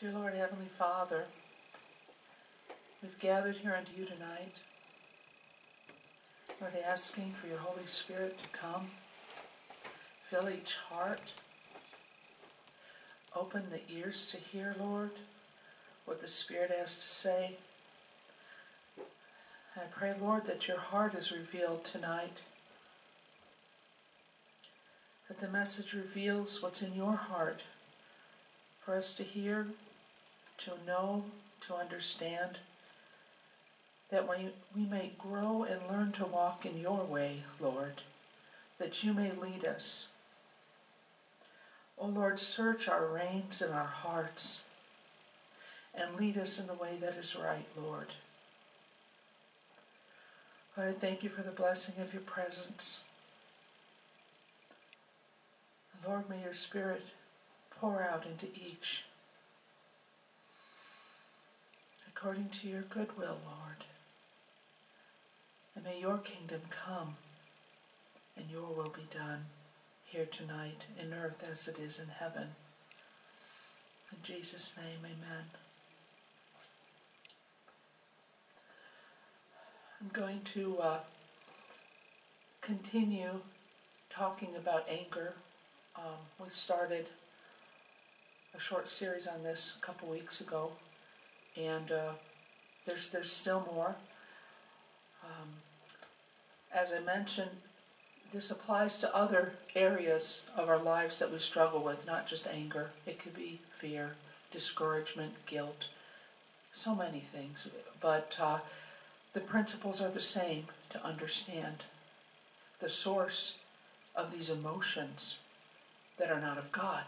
Dear Lord, Heavenly Father, we've gathered here unto you tonight. Lord, asking for your Holy Spirit to come, fill each heart, open the ears to hear, Lord, what the Spirit has to say. I pray, Lord, that your heart is revealed tonight, that the message reveals what's in your heart for us to hear to know, to understand, that we, we may grow and learn to walk in your way, Lord, that you may lead us. O oh Lord, search our reins and our hearts and lead us in the way that is right, Lord. Lord, I thank you for the blessing of your presence. Lord, may your Spirit pour out into each according to your goodwill, Lord. And may your kingdom come and your will be done here tonight in earth as it is in heaven. In Jesus' name, amen. I'm going to uh, continue talking about anger. Um, we started a short series on this a couple weeks ago and uh, there's there's still more. Um, as I mentioned, this applies to other areas of our lives that we struggle with, not just anger. It could be fear, discouragement, guilt, so many things. But uh, the principles are the same to understand the source of these emotions that are not of God.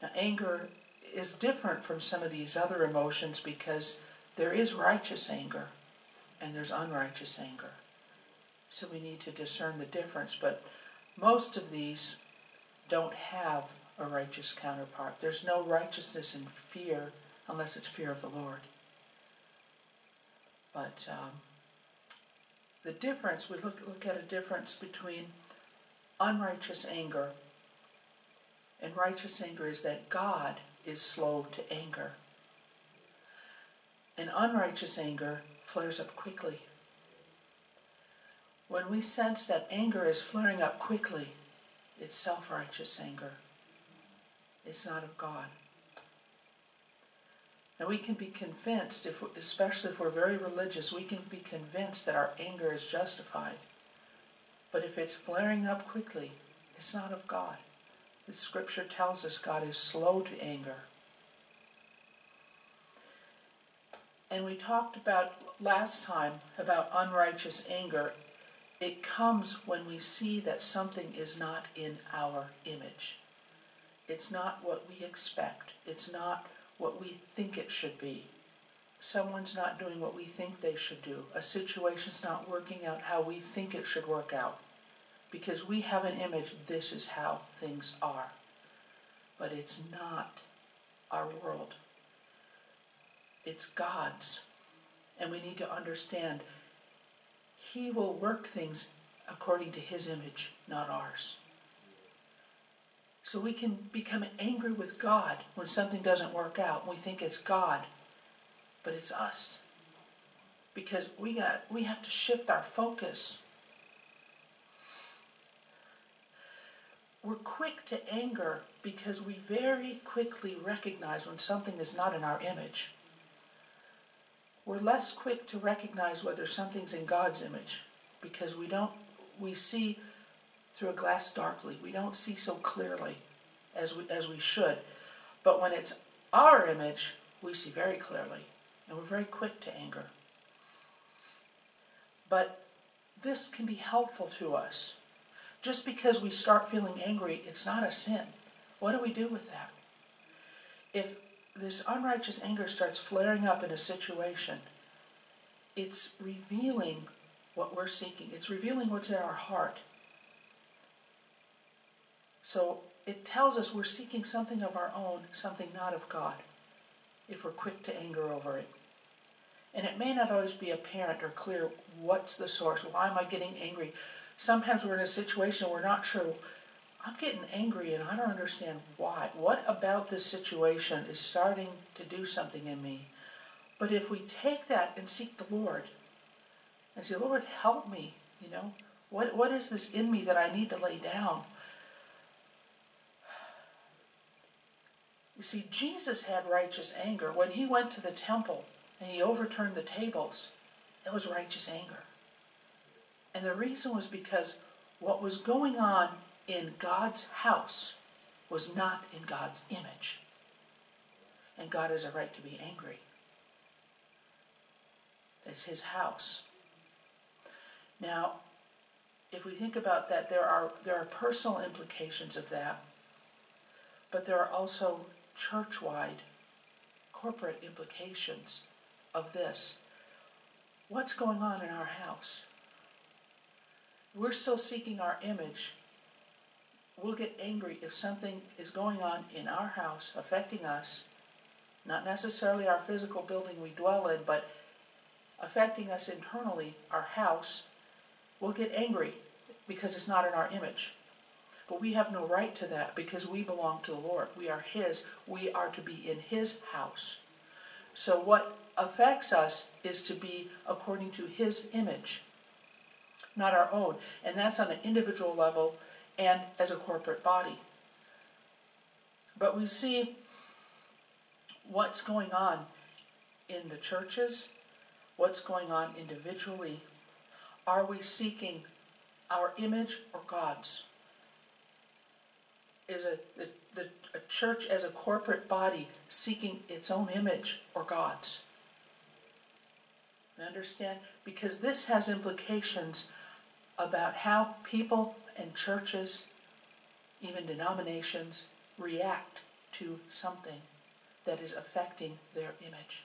Now, anger is different from some of these other emotions because there is righteous anger and there's unrighteous anger. So we need to discern the difference, but most of these don't have a righteous counterpart. There's no righteousness in fear unless it's fear of the Lord. But um, the difference, we look, look at a difference between unrighteous anger and righteous anger is that God is slow to anger. An unrighteous anger flares up quickly. When we sense that anger is flaring up quickly, it's self righteous anger. It's not of God. And we can be convinced, if, especially if we're very religious, we can be convinced that our anger is justified. But if it's flaring up quickly, it's not of God. The scripture tells us God is slow to anger. And we talked about last time about unrighteous anger. It comes when we see that something is not in our image. It's not what we expect. It's not what we think it should be. Someone's not doing what we think they should do. A situation's not working out how we think it should work out because we have an image, this is how things are. But it's not our world. It's God's. And we need to understand He will work things according to His image, not ours. So we can become angry with God when something doesn't work out. We think it's God, but it's us. Because we got we have to shift our focus We're quick to anger because we very quickly recognize when something is not in our image. We're less quick to recognize whether something's in God's image because we don't we see through a glass darkly. We don't see so clearly as we as we should. But when it's our image, we see very clearly and we're very quick to anger. But this can be helpful to us just because we start feeling angry, it's not a sin. What do we do with that? If this unrighteous anger starts flaring up in a situation, it's revealing what we're seeking. It's revealing what's in our heart. So it tells us we're seeking something of our own, something not of God, if we're quick to anger over it. And it may not always be apparent or clear what's the source. Why am I getting angry? Sometimes we're in a situation we're not sure I'm getting angry and I don't understand why. What about this situation is starting to do something in me? But if we take that and seek the Lord and say, Lord, help me, you know, what, what is this in me that I need to lay down? You see, Jesus had righteous anger. When he went to the temple and he overturned the tables, it was righteous anger. And the reason was because what was going on in God's house was not in God's image. And God has a right to be angry. It's his house. Now, if we think about that, there are there are personal implications of that, but there are also church-wide, corporate implications of this. What's going on in our house? We're still seeking our image. We'll get angry if something is going on in our house affecting us, not necessarily our physical building we dwell in, but affecting us internally, our house. We'll get angry because it's not in our image. But we have no right to that because we belong to the Lord. We are His. We are to be in His house. So what affects us is to be according to His image, not our own. And that's on an individual level and as a corporate body. But we see what's going on in the churches, what's going on individually. Are we seeking our image or God's? is a the, the a church as a corporate body seeking its own image or God's. Understand? Because this has implications about how people and churches, even denominations, react to something that is affecting their image.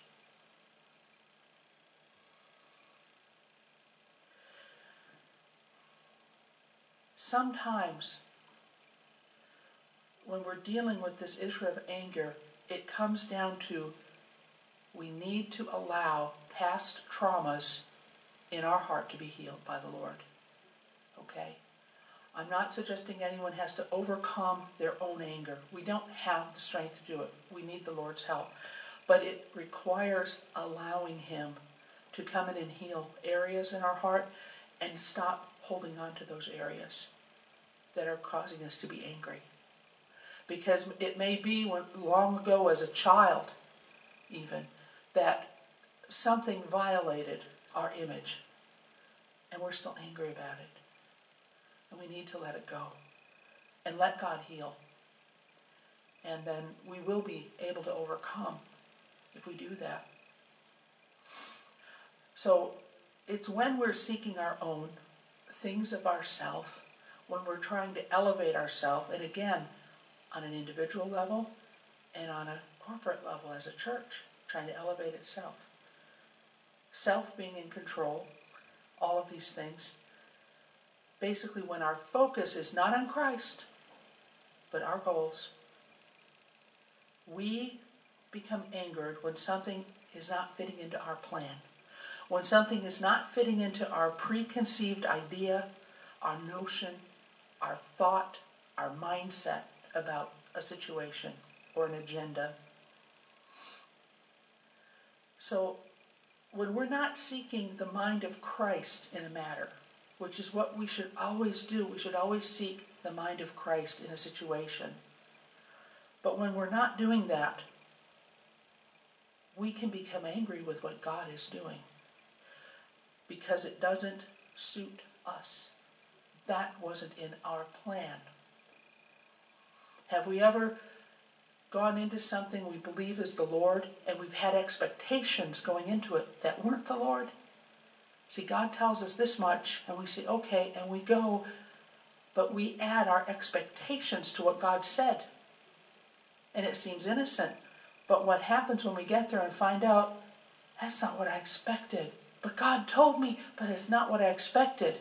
Sometimes when we're dealing with this issue of anger, it comes down to we need to allow past traumas in our heart to be healed by the Lord. Okay? I'm not suggesting anyone has to overcome their own anger. We don't have the strength to do it. We need the Lord's help. But it requires allowing Him to come in and heal areas in our heart and stop holding on to those areas that are causing us to be angry because it may be when, long ago as a child, even, that something violated our image, and we're still angry about it. And we need to let it go and let God heal. And then we will be able to overcome if we do that. So it's when we're seeking our own things of ourself, when we're trying to elevate ourselves, and again, on an individual level and on a corporate level as a church, trying to elevate itself. Self being in control, all of these things. Basically, when our focus is not on Christ, but our goals, we become angered when something is not fitting into our plan. When something is not fitting into our preconceived idea, our notion, our thought, our mindset, about a situation or an agenda. So, when we're not seeking the mind of Christ in a matter, which is what we should always do, we should always seek the mind of Christ in a situation. But when we're not doing that, we can become angry with what God is doing because it doesn't suit us. That wasn't in our plan. Have we ever gone into something we believe is the Lord and we've had expectations going into it that weren't the Lord? See, God tells us this much and we say, okay, and we go, but we add our expectations to what God said. And it seems innocent. But what happens when we get there and find out, that's not what I expected. But God told me, but it's not what I expected.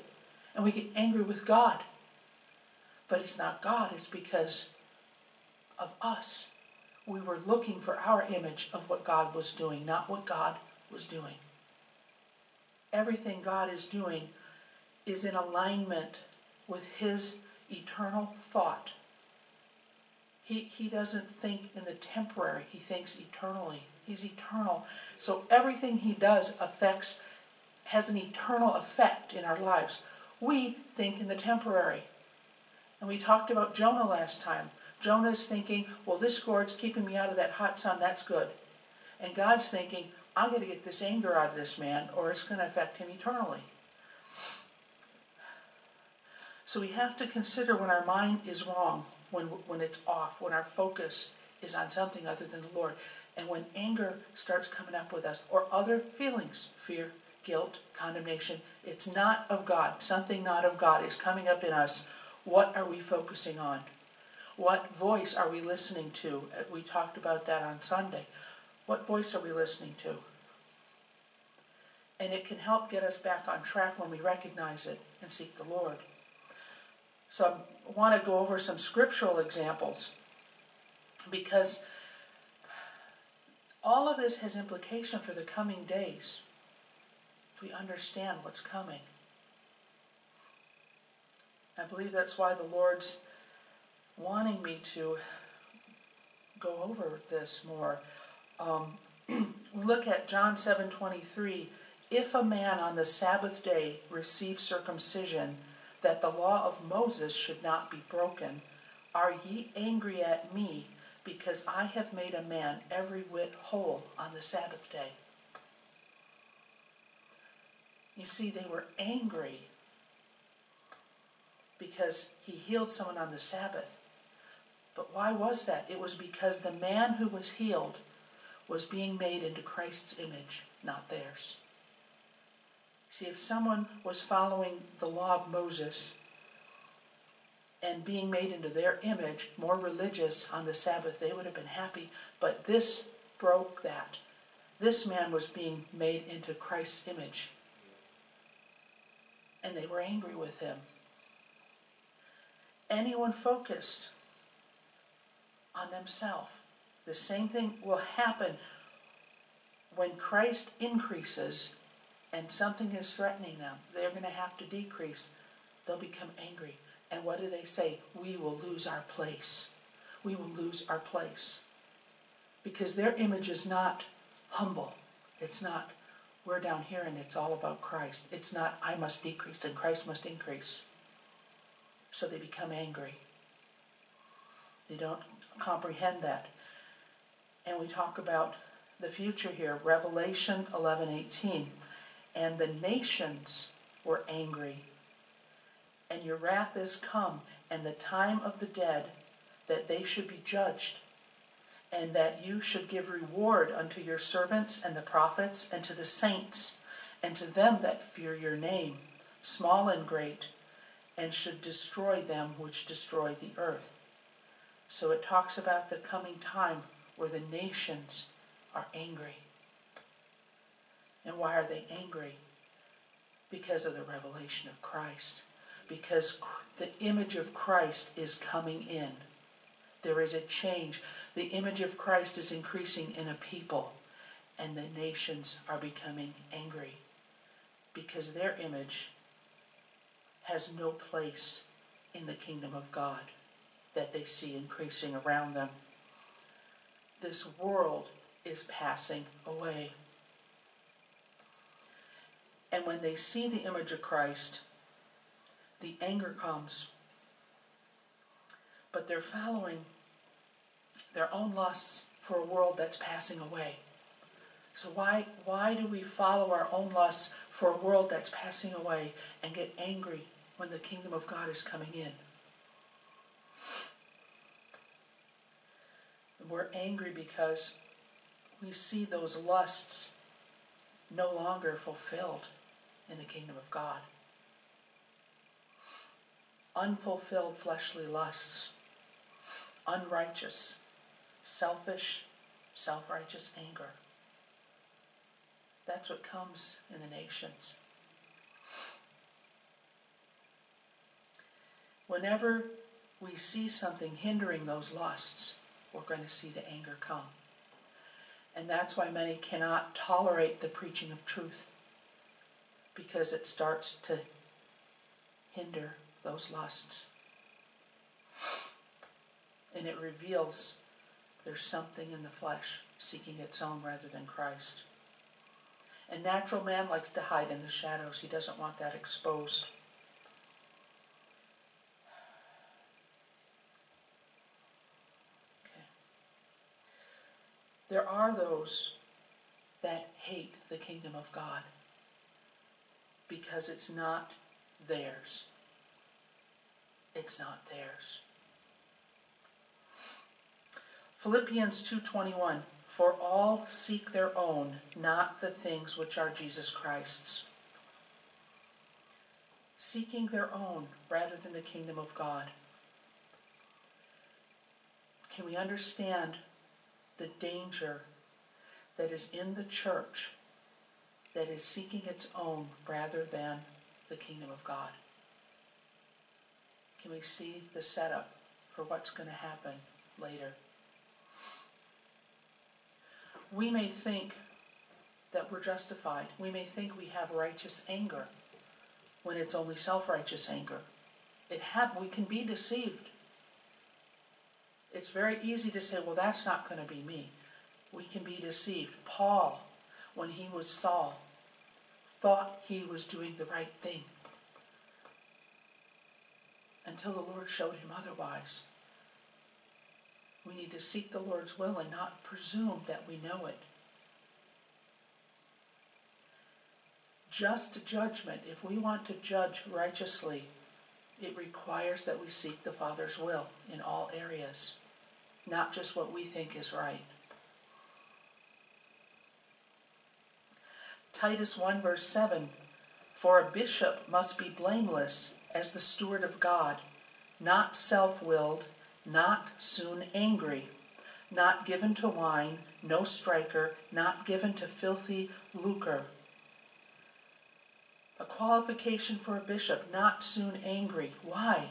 And we get angry with God. But it's not God, it's because of us. We were looking for our image of what God was doing, not what God was doing. Everything God is doing is in alignment with His eternal thought. He, he doesn't think in the temporary, he thinks eternally. He's eternal. So everything he does affects, has an eternal effect in our lives. We think in the temporary. And we talked about Jonah last time. Jonah's thinking, well, this gourd's keeping me out of that hot sun, that's good. And God's thinking, I'm going to get this anger out of this man, or it's going to affect him eternally. So we have to consider when our mind is wrong, when, when it's off, when our focus is on something other than the Lord, and when anger starts coming up with us, or other feelings, fear, guilt, condemnation, it's not of God. Something not of God is coming up in us. What are we focusing on? What voice are we listening to? Uh, we talked about that on Sunday. What voice are we listening to? And it can help get us back on track when we recognize it and seek the Lord. So I want to go over some scriptural examples because all of this has implication for the coming days if we understand what's coming. I believe that's why the Lord's wanting me to go over this more. Um, look at John 7:23. If a man on the Sabbath day receives circumcision, that the law of Moses should not be broken, are ye angry at me because I have made a man every whit whole on the Sabbath day? You see, they were angry because he healed someone on the Sabbath. But why was that? It was because the man who was healed was being made into Christ's image, not theirs. See, if someone was following the law of Moses and being made into their image, more religious on the Sabbath, they would have been happy. But this broke that. This man was being made into Christ's image. And they were angry with him. Anyone focused on themselves. The same thing will happen when Christ increases and something is threatening them. They're going to have to decrease. They'll become angry. And what do they say? We will lose our place. We will lose our place. Because their image is not humble. It's not, we're down here and it's all about Christ. It's not, I must decrease and Christ must increase. So they become angry. They don't comprehend that. And we talk about the future here, Revelation 11:18. And the nations were angry. And your wrath is come, and the time of the dead, that they should be judged, and that you should give reward unto your servants and the prophets, and to the saints, and to them that fear your name, small and great, and should destroy them which destroy the earth. So it talks about the coming time where the nations are angry. And why are they angry? Because of the revelation of Christ. Because the image of Christ is coming in. There is a change. The image of Christ is increasing in a people, and the nations are becoming angry because their image has no place in the kingdom of God that they see increasing around them. This world is passing away. And when they see the image of Christ, the anger comes. But they're following their own lusts for a world that's passing away. So why why do we follow our own lusts for a world that's passing away and get angry when the kingdom of God is coming in? we're angry because we see those lusts no longer fulfilled in the kingdom of God. Unfulfilled fleshly lusts, unrighteous, selfish, self righteous anger. That's what comes in the nations. Whenever we see something hindering those lusts, we're going to see the anger come. And that's why many cannot tolerate the preaching of truth, because it starts to hinder those lusts. And it reveals there's something in the flesh seeking its own rather than Christ. And natural man likes to hide in the shadows. He doesn't want that exposed. There are those that hate the kingdom of God because it's not theirs. It's not theirs. Philippians 2:21 For all seek their own, not the things which are Jesus Christ's. Seeking their own rather than the kingdom of God. Can we understand the danger that is in the church that is seeking its own rather than the kingdom of God? Can we see the setup for what's going to happen later? We may think that we're justified. We may think we have righteous anger when it's only self-righteous anger. It have, we can be deceived. It's very easy to say, well, that's not going to be me. We can be deceived. Paul, when he was Saul, thought he was doing the right thing until the Lord showed him otherwise. We need to seek the Lord's will and not presume that we know it. Just judgment, if we want to judge righteously, it requires that we seek the Father's will in all areas, not just what we think is right. Titus 1 verse 7 For a bishop must be blameless as the steward of God, not self-willed, not soon angry, not given to wine, no striker, not given to filthy lucre. A qualification for a bishop, not soon angry. Why?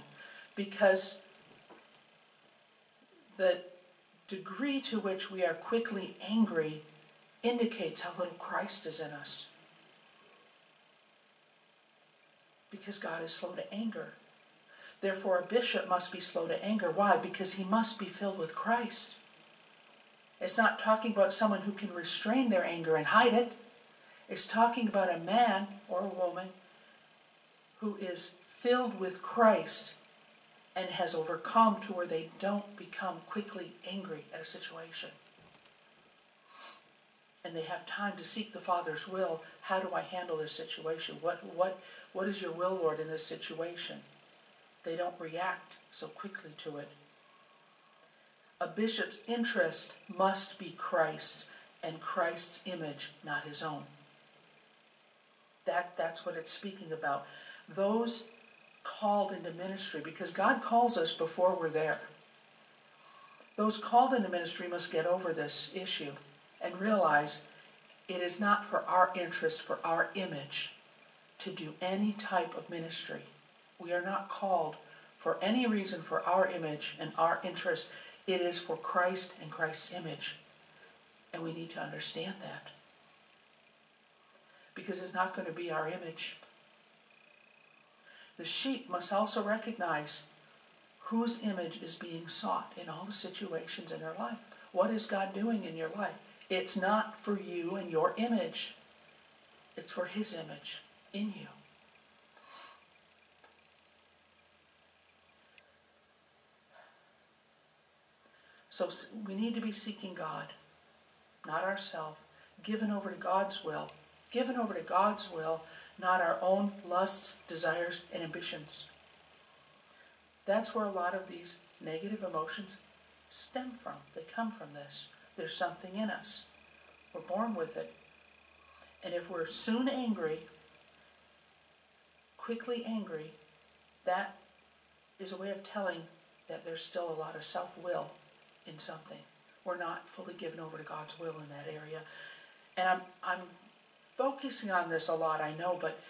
Because the degree to which we are quickly angry indicates how little Christ is in us. Because God is slow to anger. Therefore, a bishop must be slow to anger. Why? Because he must be filled with Christ. It's not talking about someone who can restrain their anger and hide it. It's talking about a man or a woman who is filled with Christ and has overcome to where they don't become quickly angry at a situation. And they have time to seek the Father's will. How do I handle this situation? What, what, what is your will, Lord, in this situation? They don't react so quickly to it. A bishop's interest must be Christ and Christ's image, not his own. That, that's what it's speaking about. Those called into ministry, because God calls us before we're there. Those called into ministry must get over this issue and realize it is not for our interest, for our image, to do any type of ministry. We are not called for any reason for our image and our interest. It is for Christ and Christ's image. And we need to understand that. Because it's not going to be our image. The sheep must also recognize whose image is being sought in all the situations in their life. What is God doing in your life? It's not for you and your image. It's for His image in you. So we need to be seeking God, not ourselves, given over to God's will, given over to God's will, not our own lusts, desires, and ambitions. That's where a lot of these negative emotions stem from. They come from this. There's something in us. We're born with it. And if we're soon angry, quickly angry, that is a way of telling that there's still a lot of self-will in something. We're not fully given over to God's will in that area. And I'm, I'm focusing on this a lot, I know, but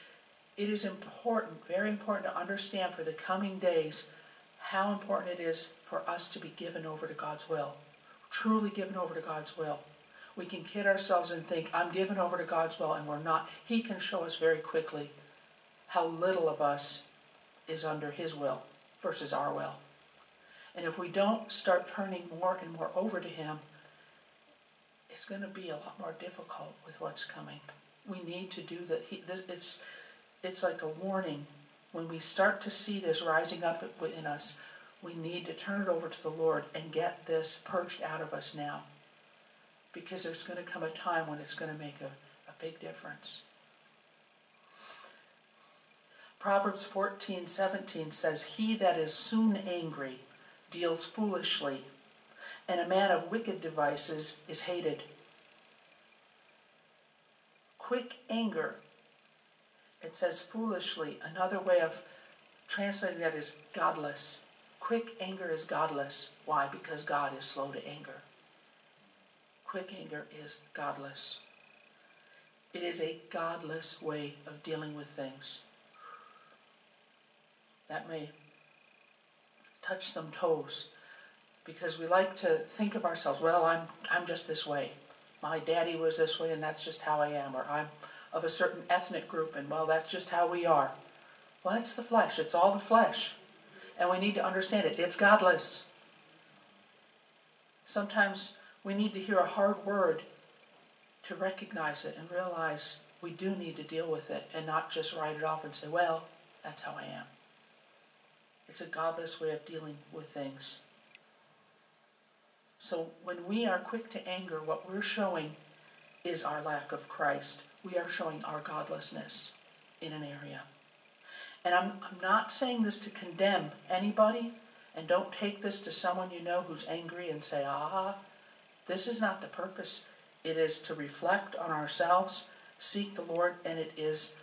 it is important, very important to understand for the coming days how important it is for us to be given over to God's will. Truly given over to God's will. We can kid ourselves and think, I'm given over to God's will, and we're not. He can show us very quickly how little of us is under His will versus our will. And if we don't start turning more and more over to Him, it's going to be a lot more difficult with what's coming. We need to do that. It's it's like a warning. When we start to see this rising up within us, we need to turn it over to the Lord and get this purged out of us now. Because there's going to come a time when it's going to make a, a big difference. Proverbs 14, 17 says, He that is soon angry deals foolishly, and a man of wicked devices is hated. Quick anger, it says foolishly. Another way of translating that is godless. Quick anger is godless. Why? Because God is slow to anger. Quick anger is godless. It is a godless way of dealing with things that may touch some toes because we like to think of ourselves, well, I'm, I'm just this way. My daddy was this way and that's just how I am. Or I'm of a certain ethnic group and well, that's just how we are. Well, it's the flesh. It's all the flesh. And we need to understand it. It's godless. Sometimes we need to hear a hard word to recognize it and realize we do need to deal with it and not just write it off and say, well, that's how I am. It's a godless way of dealing with things. So when we are quick to anger, what we're showing is our lack of Christ. We are showing our godlessness in an area. And I'm, I'm not saying this to condemn anybody, and don't take this to someone you know who's angry and say, ah, this is not the purpose. It is to reflect on ourselves, seek the Lord, and it is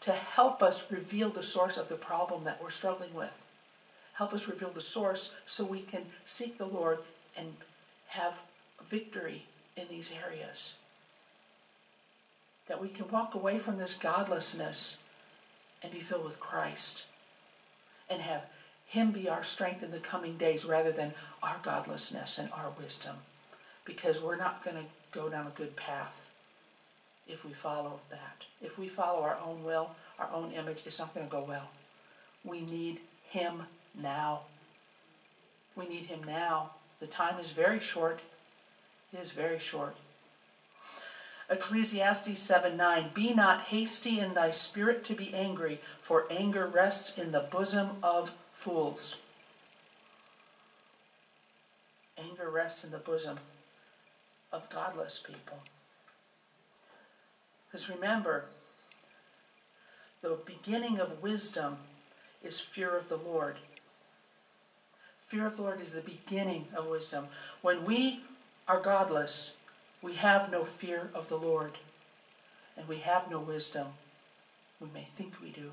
to help us reveal the source of the problem that we're struggling with. Help us reveal the source so we can seek the Lord and have victory in these areas. That we can walk away from this godlessness and be filled with Christ and have Him be our strength in the coming days rather than our godlessness and our wisdom. Because we're not going to go down a good path if we follow that. If we follow our own will, our own image, it's not going to go well. We need Him now. We need him now. The time is very short. It is very short. Ecclesiastes 7 9 Be not hasty in thy spirit to be angry, for anger rests in the bosom of fools. Anger rests in the bosom of godless people. Because remember, the beginning of wisdom is fear of the Lord. Fear of the Lord is the beginning of wisdom. When we are godless, we have no fear of the Lord, and we have no wisdom. We may think we do,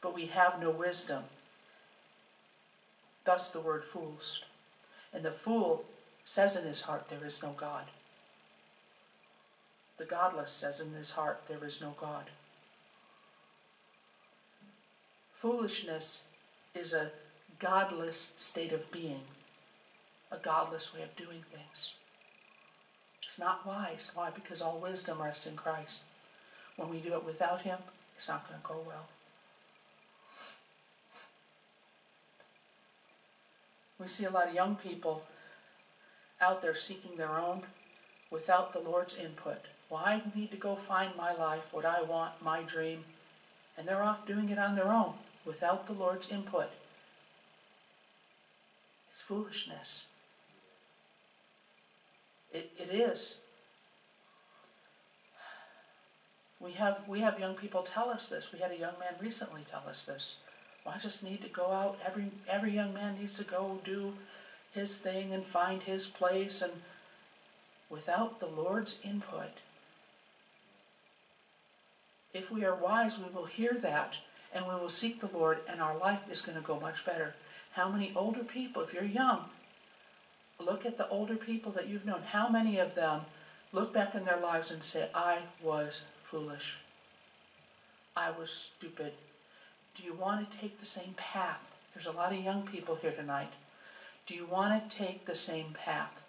but we have no wisdom. Thus the word fools. And the fool says in his heart, There is no God. The godless says in his heart, There is no God. Foolishness is a godless state of being, a godless way of doing things. It's not wise. Why? Because all wisdom rests in Christ. When we do it without Him, it's not going to go well. We see a lot of young people out there seeking their own without the Lord's input. Well, I need to go find my life, what I want, my dream. And they're off doing it on their own without the Lord's input. It's foolishness. It, it is. We have, we have young people tell us this. We had a young man recently tell us this. Well, I just need to go out. Every, every young man needs to go do his thing and find his place. And without the Lord's input, if we are wise, we will hear that and we will seek the Lord, and our life is going to go much better. How many older people, if you're young, look at the older people that you've known. How many of them look back in their lives and say, I was foolish. I was stupid. Do you want to take the same path? There's a lot of young people here tonight. Do you want to take the same path?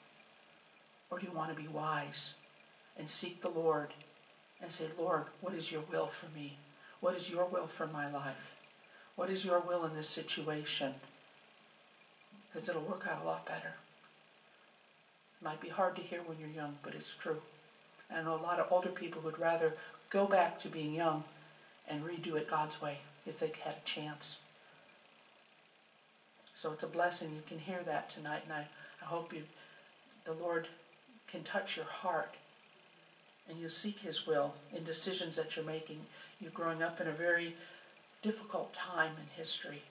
Or do you want to be wise and seek the Lord and say, Lord, what is your will for me? What is your will for my life? What is your will in this situation? because it'll work out a lot better. Might be hard to hear when you're young, but it's true. And I know a lot of older people would rather go back to being young and redo it God's way if they had a chance. So it's a blessing you can hear that tonight, and I, I hope you, the Lord can touch your heart and you seek His will in decisions that you're making. You're growing up in a very difficult time in history.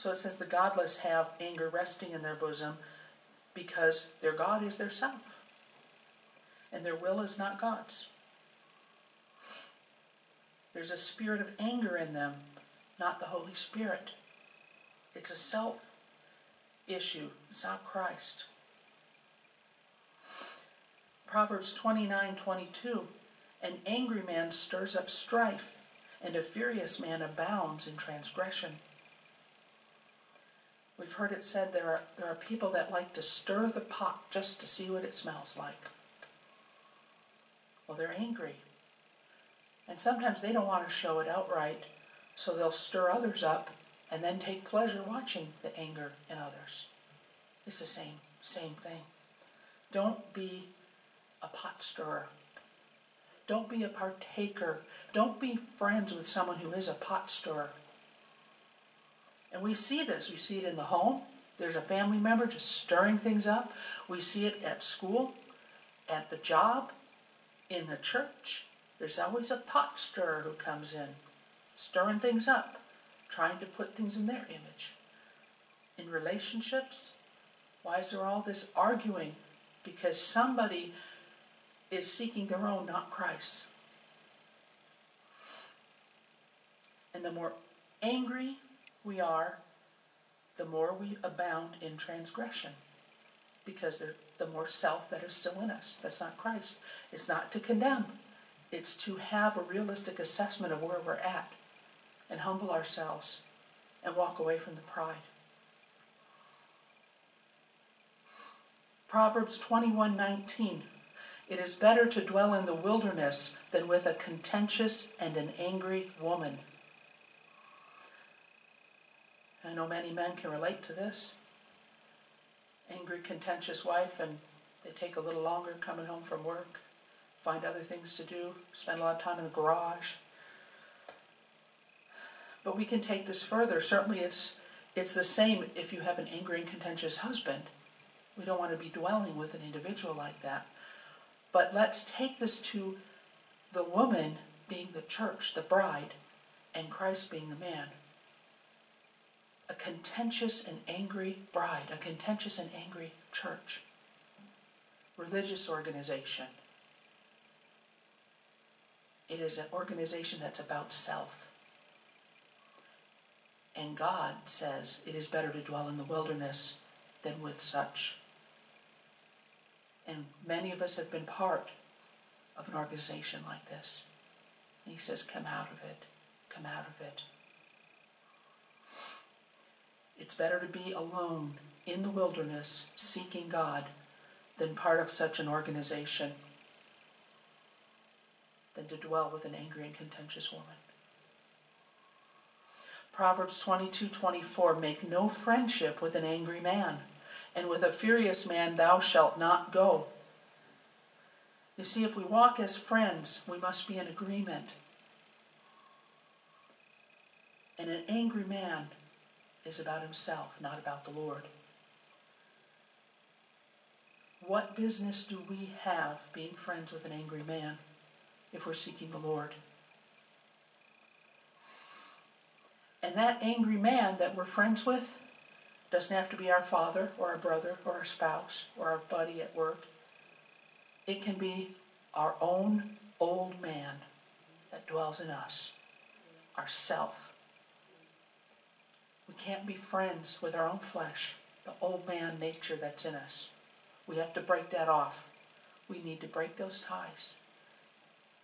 So it says the godless have anger resting in their bosom because their God is their self, and their will is not God's. There's a spirit of anger in them, not the Holy Spirit. It's a self issue, it's not Christ. Proverbs 29 22 An angry man stirs up strife, and a furious man abounds in transgression. We've heard it said there are, there are people that like to stir the pot just to see what it smells like. Well, they're angry. And sometimes they don't want to show it outright, so they'll stir others up and then take pleasure watching the anger in others. It's the same, same thing. Don't be a pot stirrer. Don't be a partaker. Don't be friends with someone who is a pot stirrer. And we see this. We see it in the home. There's a family member just stirring things up. We see it at school, at the job, in the church. There's always a pot stirrer who comes in, stirring things up, trying to put things in their image. In relationships, why is there all this arguing? Because somebody is seeking their own, not Christ. And the more angry we are, the more we abound in transgression. Because the more self that is still in us. That's not Christ. It's not to condemn. It's to have a realistic assessment of where we're at and humble ourselves and walk away from the pride. Proverbs 21:19 It is better to dwell in the wilderness than with a contentious and an angry woman. I know many men can relate to this. Angry, contentious wife, and they take a little longer coming home from work find other things to do, spend a lot of time in the garage. But we can take this further. Certainly it's it's the same if you have an angry and contentious husband. We don't want to be dwelling with an individual like that. But let's take this to the woman being the church, the bride, and Christ being the man. A contentious and angry bride, a contentious and angry church, religious organization, it is an organization that's about self. And God says it is better to dwell in the wilderness than with such. And many of us have been part of an organization like this. And he says, come out of it. Come out of it. It's better to be alone in the wilderness seeking God than part of such an organization than to dwell with an angry and contentious woman. Proverbs 22:24 Make no friendship with an angry man, and with a furious man thou shalt not go. You see, if we walk as friends, we must be in agreement. And an angry man is about himself, not about the Lord. What business do we have being friends with an angry man? if we're seeking the Lord. And that angry man that we're friends with doesn't have to be our father or our brother or our spouse or our buddy at work. It can be our own old man that dwells in us, our self. We can't be friends with our own flesh, the old man nature that's in us. We have to break that off. We need to break those ties.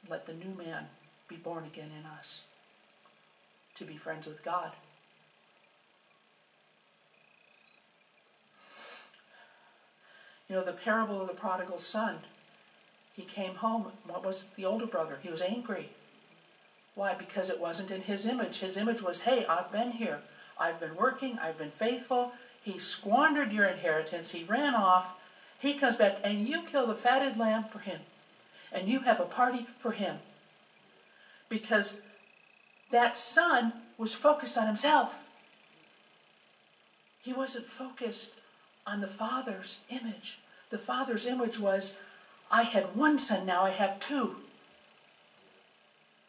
Let the new man be born again in us to be friends with God. You know, the parable of the prodigal son, he came home. What was the older brother? He was angry. Why? Because it wasn't in his image. His image was, hey, I've been here. I've been working. I've been faithful. He squandered your inheritance. He ran off. He comes back, and you kill the fatted lamb for him. And you have a party for him. Because that son was focused on himself. He wasn't focused on the father's image. The father's image was, I had one son, now I have two.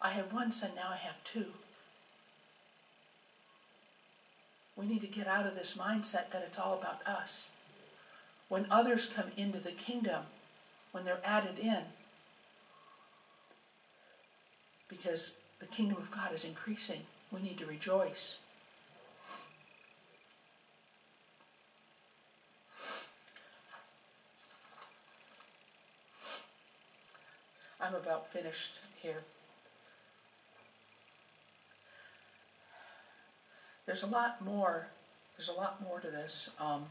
I had one son, now I have two. We need to get out of this mindset that it's all about us. When others come into the kingdom, when they're added in, because the kingdom of God is increasing, we need to rejoice. I'm about finished here. There's a lot more. There's a lot more to this. Um,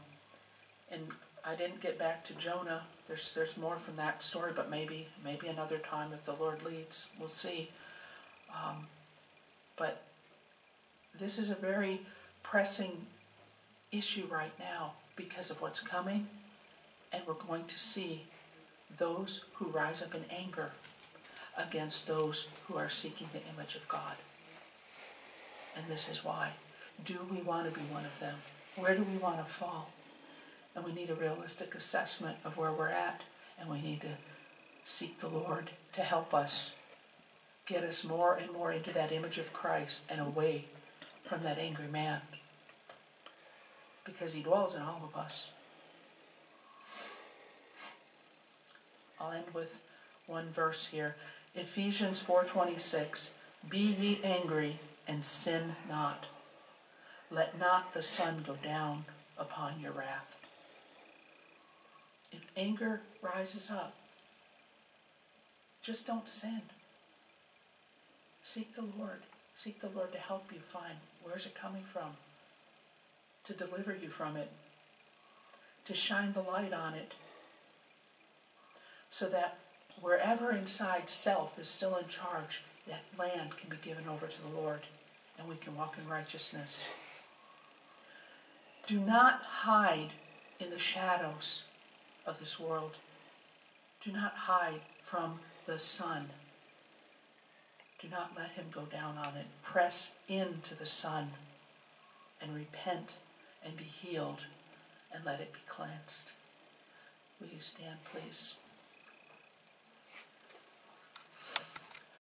and I didn't get back to Jonah. There's there's more from that story, but maybe maybe another time if the Lord leads. We'll see. Um, but this is a very pressing issue right now because of what's coming, and we're going to see those who rise up in anger against those who are seeking the image of God. And this is why. Do we want to be one of them? Where do we want to fall? And we need a realistic assessment of where we're at, and we need to seek the Lord to help us get us more and more into that image of Christ and away from that angry man. Because he dwells in all of us. I'll end with one verse here. Ephesians 4:26 Be ye angry and sin not. Let not the sun go down upon your wrath. If anger rises up, just don't sin. Seek the Lord. Seek the Lord to help you find where's it coming from, to deliver you from it, to shine the light on it, so that wherever inside self is still in charge, that land can be given over to the Lord and we can walk in righteousness. Do not hide in the shadows of this world. Do not hide from the sun. Do not let him go down on it. Press into the sun and repent and be healed and let it be cleansed. Will you stand, please?